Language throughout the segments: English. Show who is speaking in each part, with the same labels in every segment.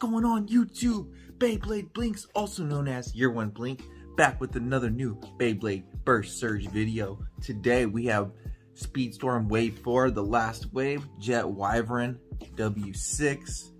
Speaker 1: Going on YouTube? Beyblade Blinks, also known as Year One Blink, back with another new Beyblade Burst Surge video. Today we have Speedstorm Wave 4, the last wave, Jet Wyvron W6.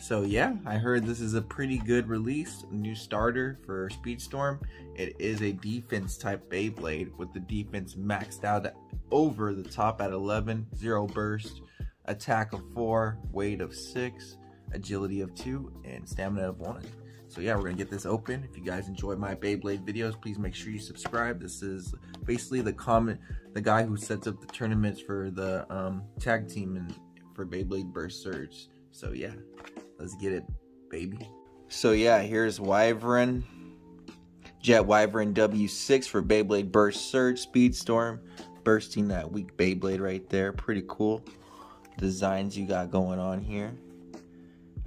Speaker 1: So yeah, I heard this is a pretty good release, new starter for Speedstorm. It is a defense type Beyblade with the defense maxed out over the top at 11, zero burst, attack of 4, weight of 6, agility of 2, and stamina of 1. So yeah, we're gonna get this open. If you guys enjoy my Beyblade videos, please make sure you subscribe. This is basically the comment, the guy who sets up the tournaments for the um, tag team and for Beyblade Burst Surge. So yeah, let's get it, baby. So yeah, here's Wyvron, Jet Wyvron W6 for Beyblade Burst Surge Speedstorm, bursting that weak Beyblade right there. Pretty cool designs you got going on here.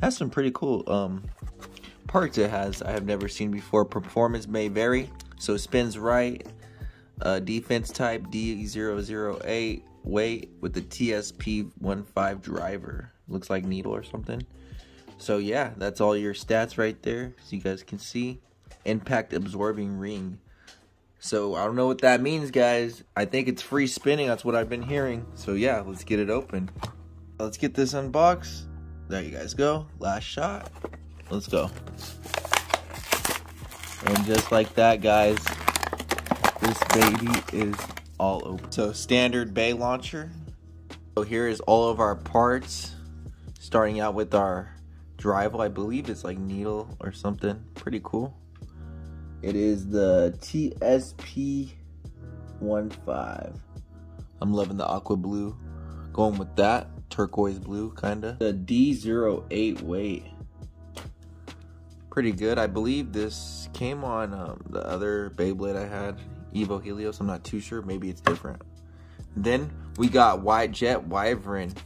Speaker 1: Has some pretty cool um parts it has I have never seen before. Performance may vary, so spins right. Uh, defense type D008 weight with the TSP15 driver. Looks like needle or something. So yeah, that's all your stats right there, so you guys can see. Impact absorbing ring. So I don't know what that means, guys. I think it's free spinning. That's what I've been hearing. So yeah, let's get it open. Let's get this unboxed. There you guys go. Last shot. Let's go. And just like that, guys, this baby is all open. So standard bay launcher. So here is all of our parts. Starting out with our driver. I believe it's like needle or something. Pretty cool. It is the TSP 15. I'm loving the aqua blue. Going with that. Turquoise blue, kinda. The D08 weight. Pretty good. I believe this came on um, the other Beyblade I had. Evo Helios. I'm not too sure. Maybe it's different. Then we got White Jet Wyvron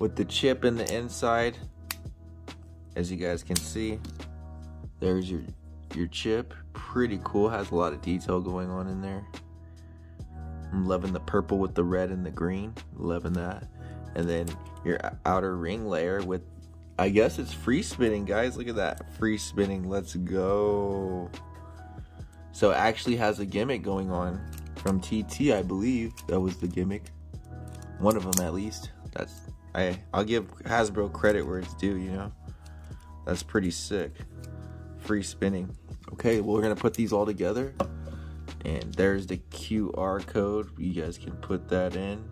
Speaker 1: with the chip in the inside. As you guys can see, there's your your chip. Pretty cool. Has a lot of detail going on in there. I'm loving the purple with the red and the green. Loving that. And then your outer ring layer with, I guess it's free spinning, guys. Look at that. Free spinning. Let's go. So it actually has a gimmick going on from TT, I believe. That was the gimmick. One of them at least. That's I I'll give Hasbro credit where it's due, you know. That's pretty sick. Free spinning. Okay, well we're gonna put these all together. And there's the QR code. You guys can put that in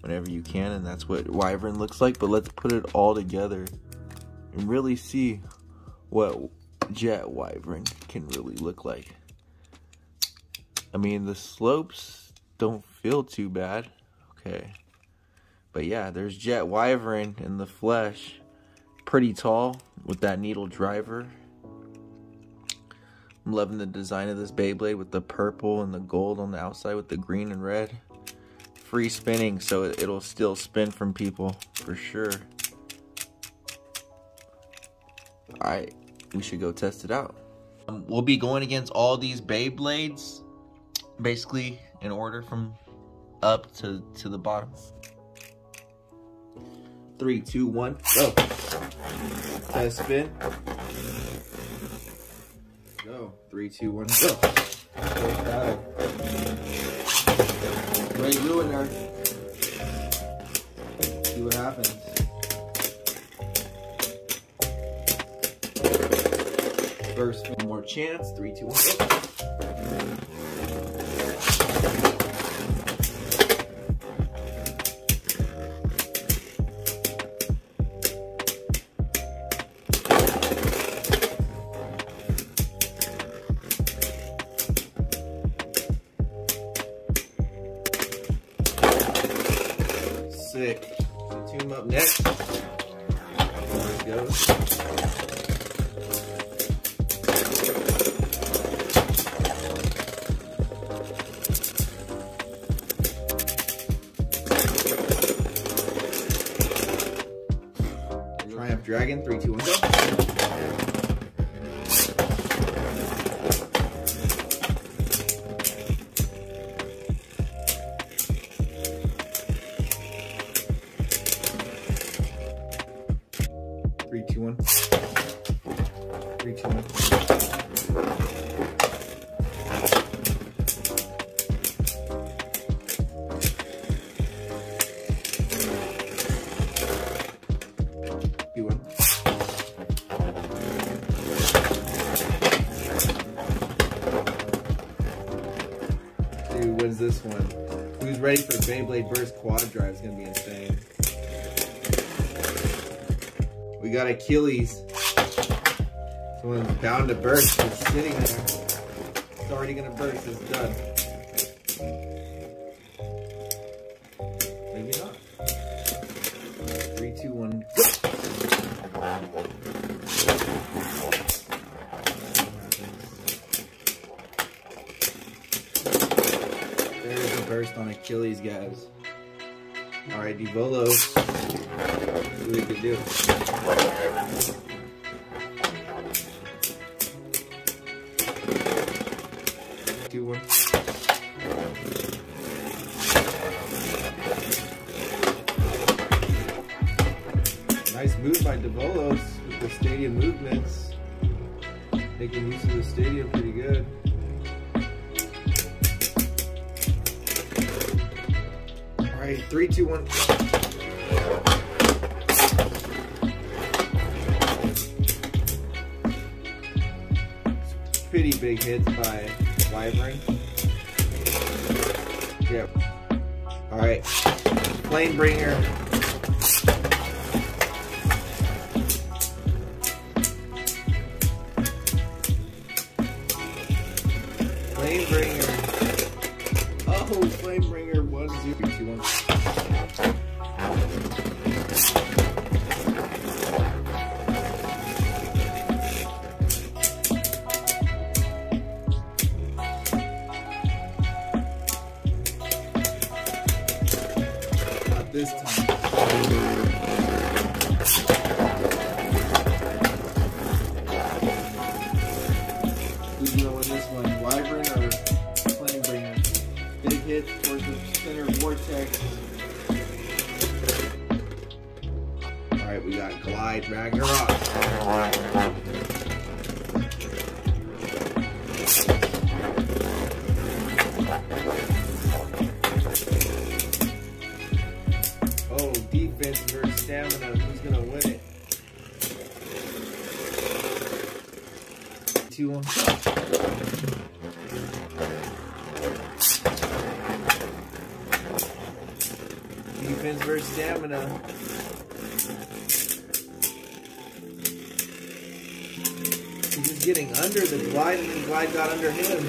Speaker 1: whenever you can, and that's what Wyvron looks like. But let's put it all together and really see what Jet Wyvron can really look like. I mean, the slopes don't feel too bad. Okay. But yeah, there's Jet Wyvron in the flesh. Pretty tall with that needle driver. I'm loving the design of this Beyblade with the purple and the gold on the outside with the green and red. Free spinning, so it'll still spin from people for sure. Alright, we should go test it out. Um, we'll be going against all these Beyblades, basically in order from up to, to the bottom. Three, two, one, go. Test spin. Go. Three, two, one, go. Are you doing there? See what happens. First, one more chance. Three, two, one, sick. So tune up next. There goes. Triumph Dragon 3-2. This one. Who's ready for the Beyblade Burst Quad Drive? It's gonna be insane. We got Achilles. Someone's bound to burst. It's sitting there. It's already gonna burst. It's done. Burst on Achilles, guys. Alright, Devolo. What we could do. Two, one. Nice move by Devolos with the stadium movements. Making use of the stadium pretty good. Alright, three, two, one. Pretty big hits by Wyvron. Yep. Alright. Flame Bringer. Flame Bringer. One, zero, two, one. Center vortex. Alright, we got Glide Ragnarok. Oh, defense versus stamina. Who's gonna win it? Two one. Defense versus stamina. He's just getting under the glide, and the glide got under him.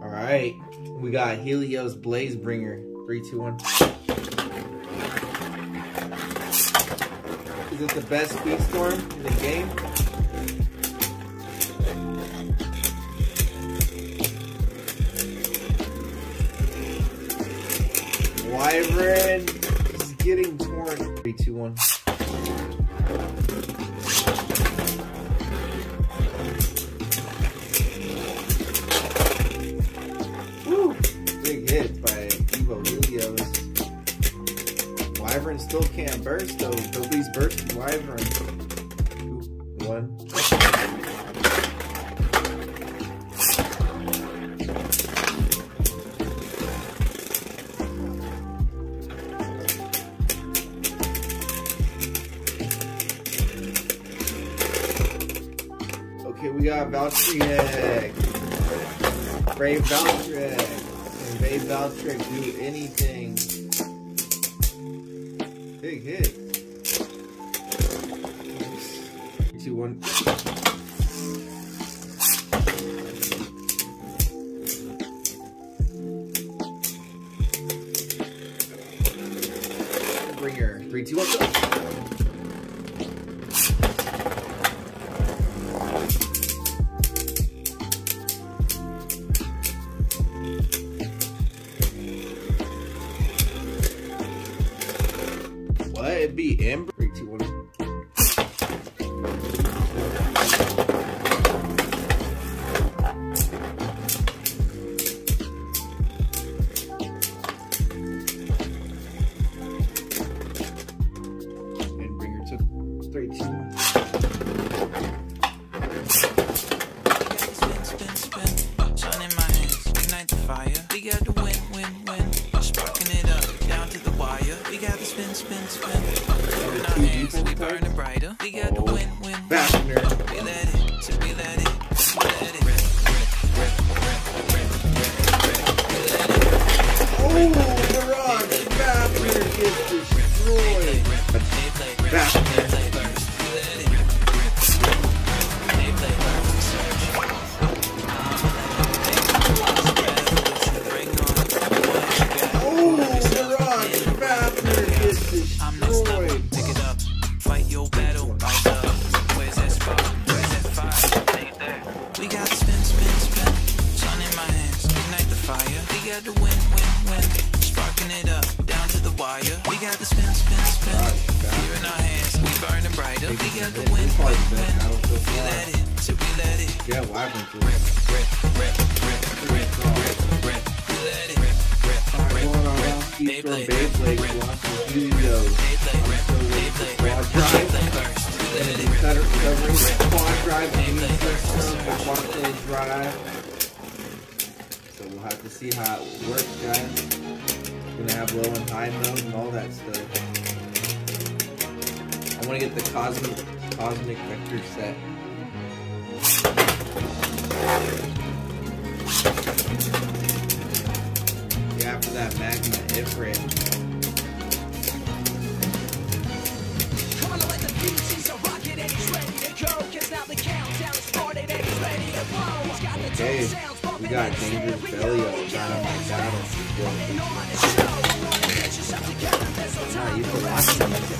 Speaker 1: All right, we got Helios Blaze Bringer. Three, two, one. Is it the best speed storm in the game? Wyvron is getting torn. Three, two, one. Woo! Big hit by Evo Helios. Wyvron still can't burst though. Nobody's bursting Wyvron. Okay, we got Valtryek. Brave Valtryek. Can Brave Valtryek do anything? Big hit. Two, one. Bringer. Three, two, one, go. Took three,
Speaker 2: system for Barclay Drive. So we'll have to see how it works, guys. Gonna have low and high mode and all that stuff. I want to get the cosmic cosmic vector set.
Speaker 3: On the show. Wanna get yourself together, there's no
Speaker 2: Not
Speaker 3: time
Speaker 2: used
Speaker 3: for
Speaker 2: to watching it.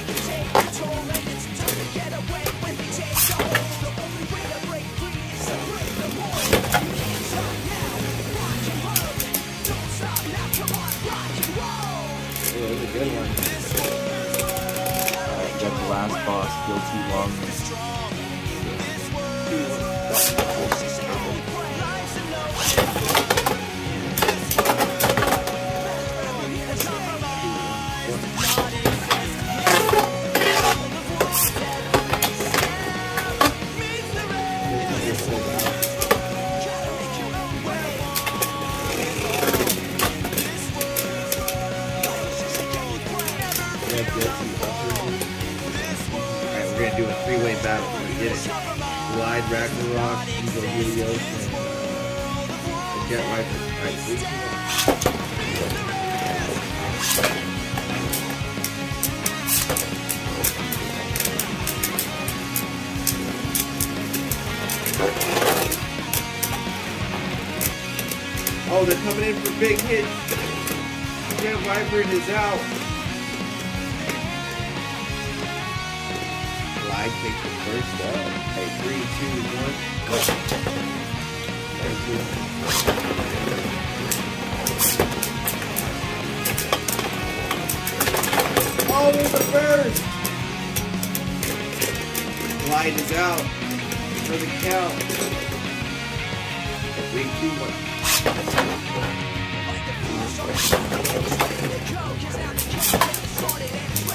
Speaker 2: Yeah, was a good one.
Speaker 1: Alright, got the last boss, Guilty
Speaker 2: Longinus. Alright, we're gonna do a three-way battle. We did it. Glide, Ragnarok, Eagle, Helios, and uh, Jet Viper. Alright. Oh, they're coming in for big hits. Jet Viper is out. Glide take the first up. Hey, three, two, one, go. There's the- Oh, there's the first! Glide is out for the count. Three, two, one. Okay,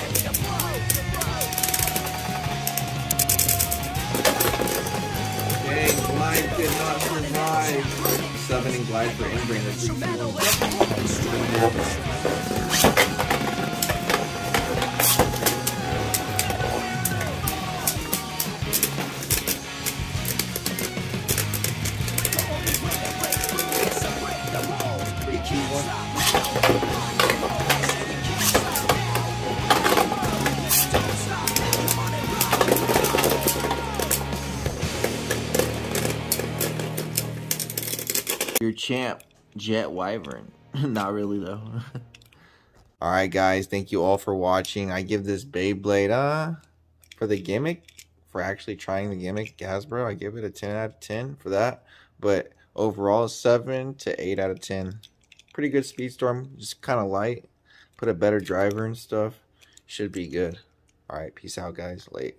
Speaker 2: Summoning Glide for Inbrain.
Speaker 1: Champ, Jet Wyvron. Not really though.
Speaker 2: Alright guys, thank you all for watching. I give this Beyblade, uh, for the gimmick, for actually trying the gimmick, Hasbro, I give it a 10 out of 10 for that. But
Speaker 1: Overall, 7 to 8 out of 10. Pretty good Speedstorm, just kind of light. Put a better driver and stuff. Should be good. Alright, peace out, guys. Late.